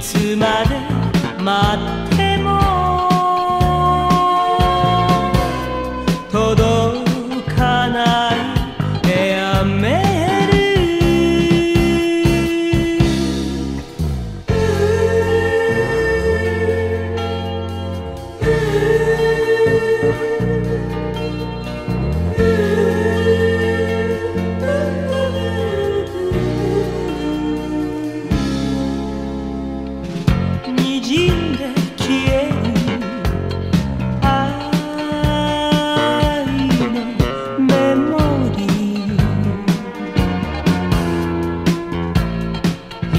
つまで待っても届かないエアメール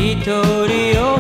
一人を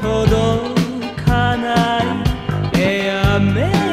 届かない。エアメ